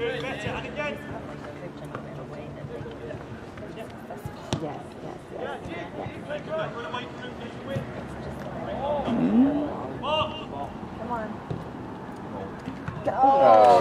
Good, better, and again. Yes, yes, yes. Yeah, yes. Come on. Oh,